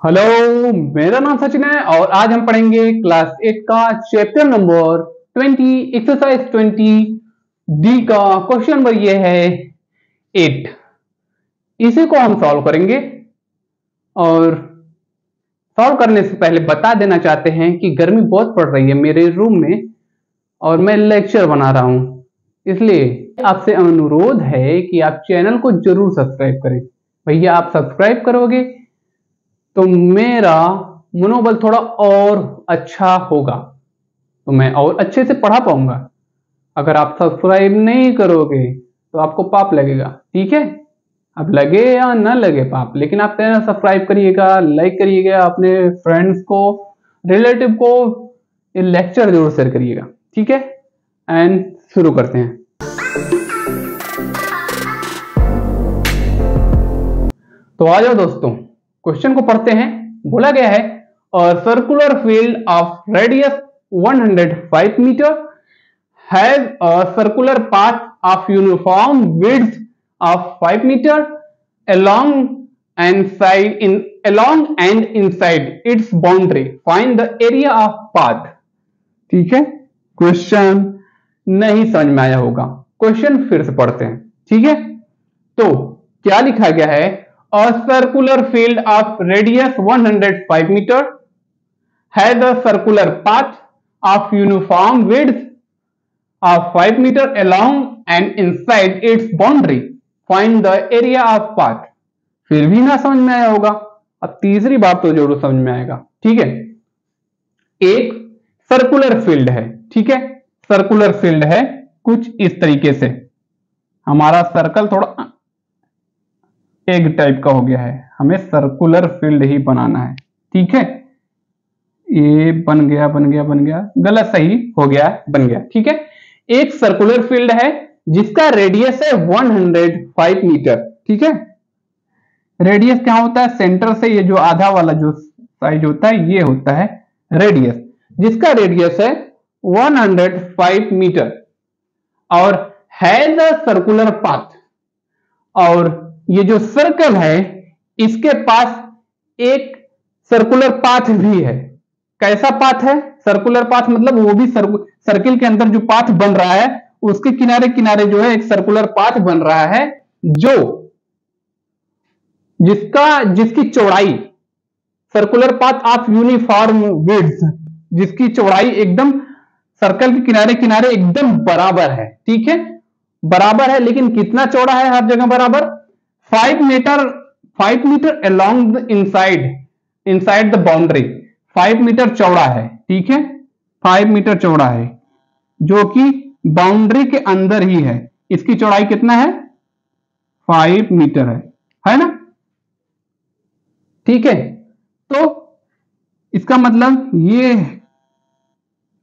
Hello मेरा नाम सचिन है और आज हम पढ़ेंगे क्लास एट का chapter number twenty exercise twenty D का क्वेश्चन नंबर ये है एट इसी को हम सॉल्व करेंगे और सॉल्व करने से पहले बता देना चाहते हैं कि गर्मी बहुत पड़ रही है मेरे रूम में और मैं लेक्चर बना रहा हूँ। इसलिए आपसे अनुरोध है कि आप चैनल को ज़रूर सब्सक्राइब करें। भैया, आप सब्सक्राइब करोगे? तो मेरा मनोबल थोड़ा और अच्छा होगा। तो मैं और अच्छे से पढ़ा पाऊँगा। अगर आप सब्सक्राइब नहीं करोगे तो आपको पाप लगेगा। ठीक है? अब लगे या ना लगे पाप, लेकिन आप चैनल सब्सक्राइब करिएगा लाइक करिएगा, अपने फ्रेंड्स को रिलेटिव को, ये लेक्चर ज़रूर शेयर करिएगा। ठीक है? एंड शुरू करते हैं। तो आ जाओ दोस्तों। क्वेश्चन को पढ़ते हैं। बोला गया है circular field of radius 105 metre has a circular path of uniform width of 5 metre along and side in, along and inside its boundary. Find the area of path. ठीक है? क्वेश्चन नहीं समझ में आया होगा। क्वेश्चन फिर से पढ़ते हैं। ठीक है? तो क्या लिखा गया है? A circular field of radius 105 metre है the circular path of uniform width of 5 metre along and inside its boundary find the area of path फिर भी ना समझ में आया होगा। अब तीसरी बात तो ज़रूर समझ में आएगा। ठीक है? एक सर्कुलर फ़ील्ड है। ठीक है? सर्कुलर फ़ील्ड है कुछ इस तरीके से। हमारा सर्कल थोड़ा एग टाइप का हो गया है। हमें सर्कुलर फ़ील्ड ही बनाना है। ठीक है? ये बन गया बन गया बन गया। गलत सही हो गया, बन गया। ठीक है? एक सर्कुलर फ़ील्ड है, जिसका रेडियस है 105 मीटर ठीक है? रेडियस क्या होता है? सेंटर से ये जो आधा वाला जो साइज़ होता है, ये होता है रेडियस जिसका रेडियस है 105 मीटर और हैज़ अ सर्कुलर पाथ और ये जो सर्कल है, इसके पास एक सर्कुलर पाथ भी है। कैसा पाथ है? सर्कुलर पाथ मतलब वो भी सर्किल के अंदर जो पाथ बन रहा है, उसके किनारे किनारे जो है एक सर्कुलर पाथ बन रहा है, जो जिसका, जिसकी चौड़ाई circular path of uniform width जिसकी चौड़ाई एकदम सर्कल के किनारे किनारे एकदम बराबर है, ठीक है? बराबर है, लेकिन कितना चौड़ा है हर जगह बराबर? Five metre five metre along the inside inside the boundary five metre चौड़ा है, ठीक है? फाइव मीटर चौड़ा है, जो कि बाउंड्री के अंदर ही है। इसकी चौड़ाई कितना है? फाइव मीटर है है ना? ठीक है? तो इसका मतलब ये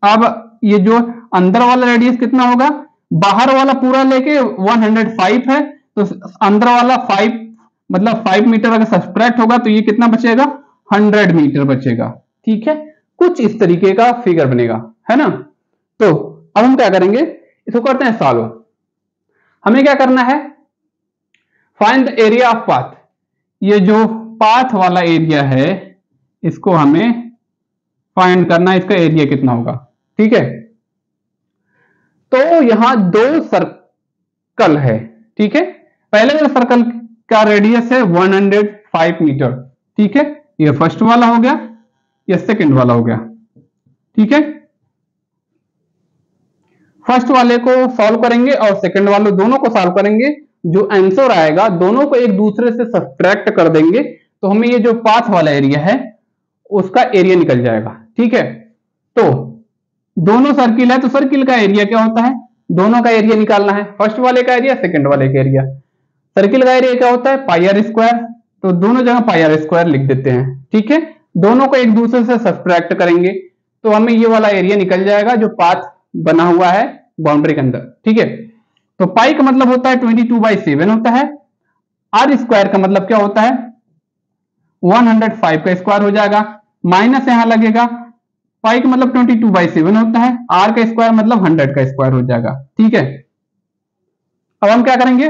अब ये जो अंदर वाला रेडियस कितना होगा? बाहर वाला पूरा लेके 105 है। तो अंदर वाला फाइव मतलब फाइव मीटर अगर सब्सट्रैक्ट होगा तो ये कितना बचेगा? हंड्रेड मीटर बचेगा। ठीक है? कुछ इस तरीके का फिगर बनेगा। है ना? तो अब हम क्या करेंगे? इसको करते हैं सॉल्व हमें क्या करना है? Find the area of path ये जो पाथ वाला एरिया है, इसको हमें फाइंड करना है। इसका एरिया कितना होगा? ठीक है? तो यहाँ दो सर्कल है। ठीक है? पहले वाला सर्कल का रेडियस है 105 मीटर ठीक है? ये फ़र्स्ट वाला हो गया, ये सेकंड वाला हो गया। ठीक है? फ़र्स्ट वाले को सॉल्व करेंगे और सेकंड वाले दोनों को सॉल्व करेंगे, जो आंसर आएगा, दोनों को एक दूसरे से सब्ट्रैक्ट कर देंगे तो हमें ये जो पाथ वाला एरिया है, उसका एरिया निकल जाएगा। ठीक है? तो दोनों सर्किल है तो सर्किल का एरिया क्या होता है? दोनों का एरिया निकालना है। फ़र्स्ट वाले का एरिया सेकंड वाले का एरिया सर्किल का एरिया क्या होता है? पाई आर स्क्वायर तो दोनों जगह पाई आर स्क्वायर लिख देते हैं, ठीक है? दोनों को एक दूसरे से सब्सट्रैक्ट करेंगे तो हमें ये वाला एरिया निकल जाएगा जो पाथ बना हुआ है बाउंड्री के अंदर, ठीक है? तो पाई का मतलब होता है ट्वेंटी टू बाई सेवन होता है। आर स्क्वायर का मतलब क्या होता है? 105 का स्क्वायर हो जाएगा। माइनस यहाँ लगेगा। पाई का मतलब 22 टू बाई सेवन होता है। आर का स्क्वायर मतलब 100 का स्क्वायर हो जाएगा, ठीक है? अब हम क्या करेंगे?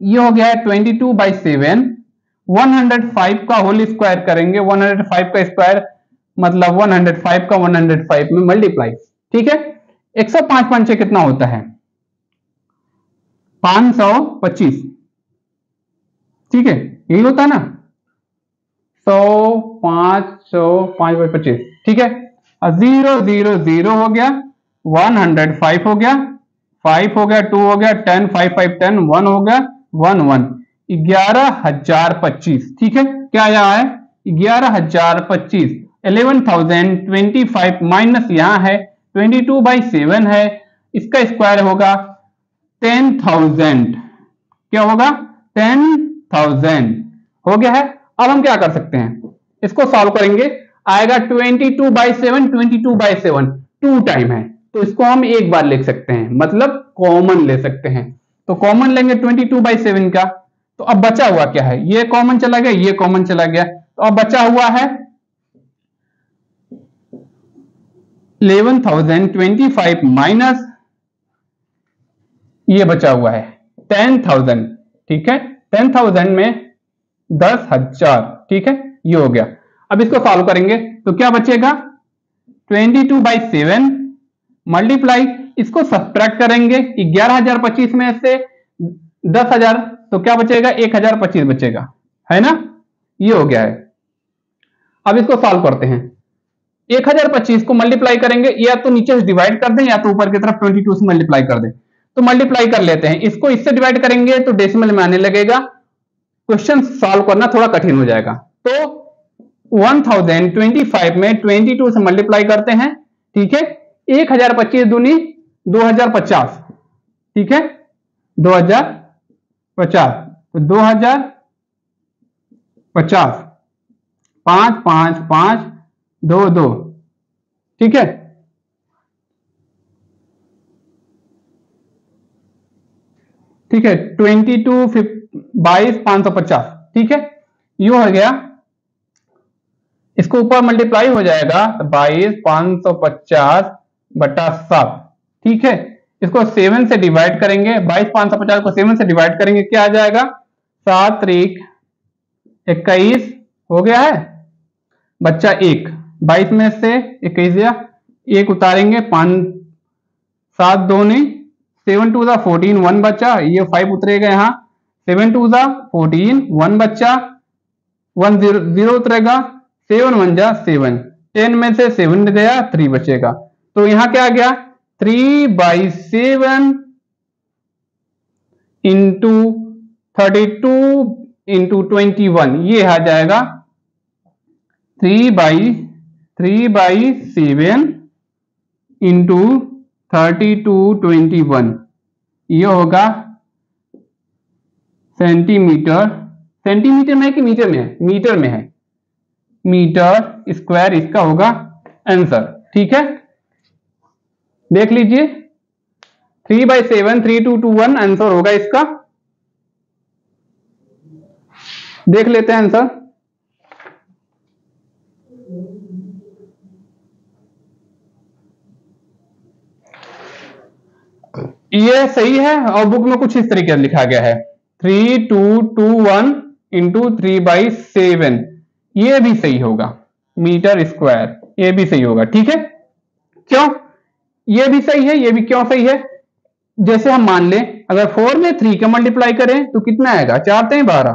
ये हो गया है ट्वेंटी टू बाई सेवन 105 का होल स्क्वायर करेंगे। 105 का स्क्वायर मतलब 105 का 105 में मल्टीप्लाई ठीक है? 105 पंचे कितना होता है? 525 ठीक है? यही होता है ना? सौ पाँच सौ पाँच बाई पच्चीस। ठीक है? ज़ीरो ज़ीरो ज़ीरो हो गया। वन हंड्रेड फाइव हो गया। फाइव हो गया टू हो गया ten five five ten one हो गया। One one. ग्यारह हज़ार पच्चीस, ठीक है? क्या आया है? ग्यारह हज़ार पच्चीस। Eleven thousand twenty five minus यहाँ है, ट्वेंटी टू बाई सेवन है। इसका स्क्वायर होगा टेन थाउज़ेंड। क्या होगा? Ten thousand. हो गया है? अब हम क्या कर सकते हैं? इसको सॉल्व करेंगे। आएगा twenty two by seven, twenty two by seven. Two time है। तो इसको हम एक बार लिख सकते हैं। मतलब कॉमन ले सकते हैं। तो कॉमन लेंगे ट्वेंटी टू बाई सेवन का। तो अब बचा हुआ क्या है? ये कॉमन चला गया, ये कॉमन चला गया। तो अब बचा हुआ है eleven thousand twenty five minus ये बचा हुआ है टेन थाउज़ेंड ठीक है? टेन थाउज़ेंड में दस हज़ार, ठीक है? ये हो गया। अब इसको सॉल्व करेंगे तो क्या बचेगा? Twenty two by seven multiply इसको सब्ट्रैक्ट करेंगे ग्यारह हज़ार पच्चीस में से दस हज़ार तो क्या बचेगा? एक हज़ार पच्चीस बचेगा। है ना? ये हो गया है। अब इसको सॉल्व करते हैं। एक हज़ार पच्चीस को मल्टीप्लाई करेंगे, या तो नीचे से डिवाइड कर दें, या तो ऊपर की तरफ़ ट्वेंटी टू से मल्टीप्लाई कर दें। तो मल्टीप्लाई कर लेते हैं। इसको इससे डिवाइड करेंगे तो डेसिमल में आने लगेगा। क्वेश्चन सॉल्व करना थोड़ा कठिन हो जाएगा। तो 1025 में 22 से मल्टीप्लाई करते हैं, ठीक है? एक हज़ार पच्चीस दूनी दो हज़ार पचास। ठीक है? दो हज़ार पचास। तो दो हज़ार पचास। पाँच पाँच पाँच, दो दो। ठीक है? ठीक है? ट्वेंटी टू बाईस पाँच सौ पचास। ठीक है? यू हो गया। इसको ऊपर मल्टीप्लाई हो जाएगा तो बाईस, पाँच सौ पचास बटा सात। ठीक है? इसको सेवन से डिवाइड करेंगे। बाईस पाँच सौ पचास को सेवन से डिवाइड करेंगे, क्या आ जाएगा? सात तरीक इक्कीस, हो गया है? बच्चा एक। बाईस में से इक्कीस या एक उतारेंगे, पाँच, सात, दो नहीं सेवन टू ज़ा फोर्टीन वन बच्चा। ये फाइव उतरेगा यहाँ। सेवन टू ज़ा फोर्टीन वन बच्चा। वन ज़ीरो ज़ीरो उतरेगा। सेवन वन जा सेवन टेन में से सेवन गया थ्री बचेगा। तो यहाँ क्या गया? Three by seven into thirty two into twenty one ये आ जाएगा three by three by seven into thirty two twenty one ये होगा सेंटीमीटर सेंटीमीटर में है कि मीटर में है? मीटर में है। मीटर स्क्वायर इसका होगा आंसर ठीक है? देख लीजिए। Three by seven three two two one answer होगा इसका। देख लेते हैं आंसर ये सही है और बुक में कुछ इस तरीके से लिखा गया है। Three two two one into three by seven ये भी सही होगा। Metre square. ये भी सही होगा। ठीक है? क्यों? ये भी सही है, ये भी क्यों सही है? जैसे हम मान लें, अगर फोर में थ्री का मल्टीप्लाई करें तो कितना आएगा? चार ते बारह।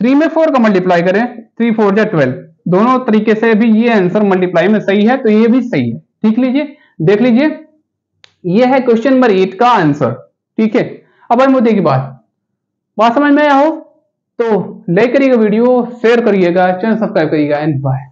थ्री में फोर का मल्टीप्लाई करें थ्री फोर या ट्वेल्व दोनों तरीके से भी ये आंसर मल्टीप्लाई में सही है तो ये भी सही है। ठीक लीजिए, देख लीजिए, ये है क्वेश्चन नंबर एट का आंसर ठीक है, अब आई मुद्दे की बात। बात समझ में आया हो? तो लाइक करिएगा वीडियो शेयर करिएगा चैनल सब्सक्राइब करिएगा एंड बाय